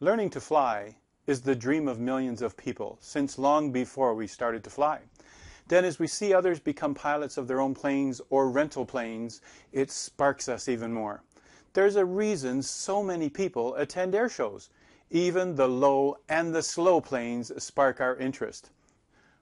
Learning to fly is the dream of millions of people since long before we started to fly. Then as we see others become pilots of their own planes or rental planes, it sparks us even more. There's a reason so many people attend air shows. Even the low and the slow planes spark our interest.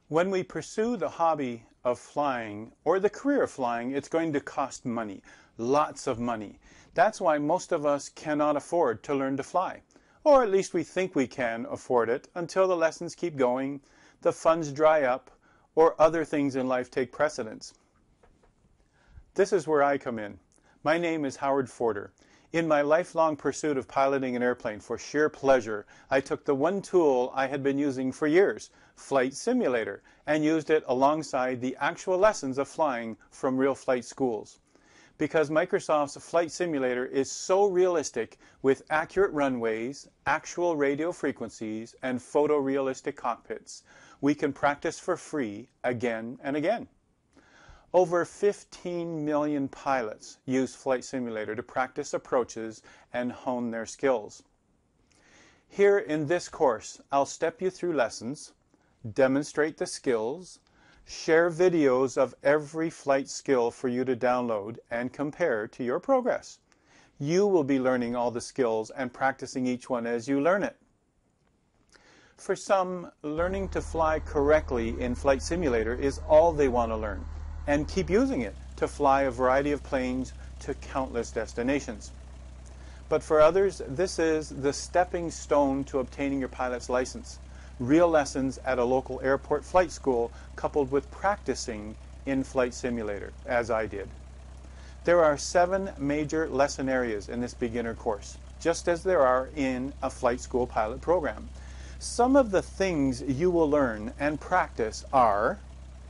When we pursue the hobby of flying or the career of flying, it's going to cost money, lots of money. That's why most of us cannot afford to learn to fly or at least we think we can afford it until the lessons keep going, the funds dry up, or other things in life take precedence. This is where I come in. My name is Howard Forder. In my lifelong pursuit of piloting an airplane for sheer pleasure, I took the one tool I had been using for years, Flight Simulator, and used it alongside the actual lessons of flying from real flight schools because Microsoft's Flight Simulator is so realistic with accurate runways, actual radio frequencies, and photorealistic cockpits. We can practice for free again and again. Over 15 million pilots use Flight Simulator to practice approaches and hone their skills. Here in this course, I'll step you through lessons, demonstrate the skills, share videos of every flight skill for you to download and compare to your progress. You will be learning all the skills and practicing each one as you learn it. For some, learning to fly correctly in Flight Simulator is all they want to learn and keep using it to fly a variety of planes to countless destinations. But for others, this is the stepping stone to obtaining your pilot's license real lessons at a local airport flight school coupled with practicing in Flight Simulator, as I did. There are seven major lesson areas in this beginner course, just as there are in a flight school pilot program. Some of the things you will learn and practice are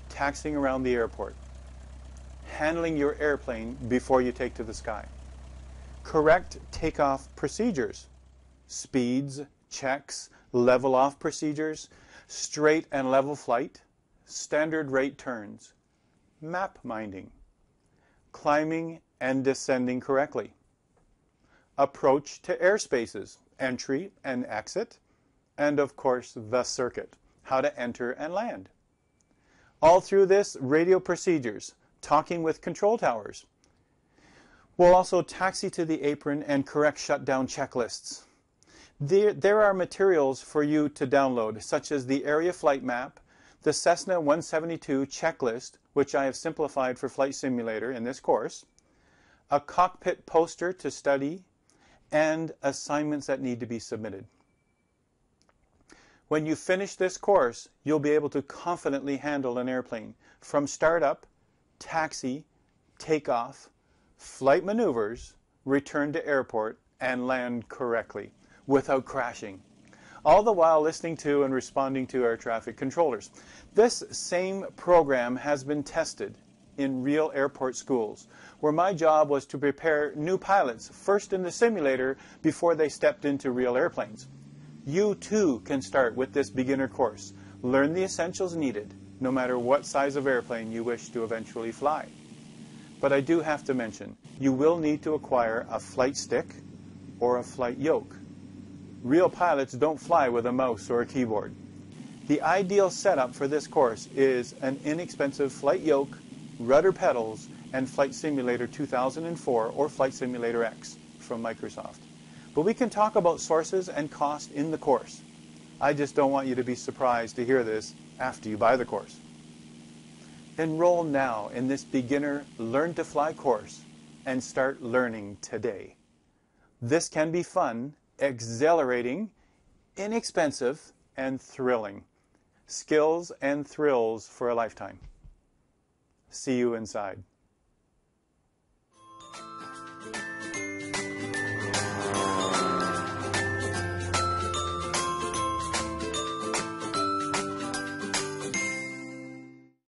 taxiing around the airport, handling your airplane before you take to the sky, correct takeoff procedures, speeds, checks, level off procedures, straight and level flight, standard rate turns, map minding, climbing and descending correctly, approach to airspaces, entry and exit, and of course the circuit, how to enter and land. All through this, radio procedures, talking with control towers. We'll also taxi to the apron and correct shutdown checklists. There, there are materials for you to download, such as the area flight map, the Cessna 172 checklist, which I have simplified for Flight Simulator in this course, a cockpit poster to study, and assignments that need to be submitted. When you finish this course, you'll be able to confidently handle an airplane from startup, taxi, takeoff, flight maneuvers, return to airport, and land correctly without crashing, all the while listening to and responding to air traffic controllers. This same program has been tested in real airport schools, where my job was to prepare new pilots, first in the simulator before they stepped into real airplanes. You too can start with this beginner course. Learn the essentials needed, no matter what size of airplane you wish to eventually fly. But I do have to mention, you will need to acquire a flight stick or a flight yoke real pilots don't fly with a mouse or a keyboard. The ideal setup for this course is an inexpensive flight yoke, rudder pedals, and Flight Simulator 2004 or Flight Simulator X from Microsoft. But we can talk about sources and cost in the course. I just don't want you to be surprised to hear this after you buy the course. Enroll now in this beginner Learn to Fly course and start learning today. This can be fun exhilarating, inexpensive, and thrilling. Skills and thrills for a lifetime. See you inside.